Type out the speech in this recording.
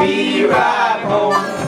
be right home.